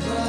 road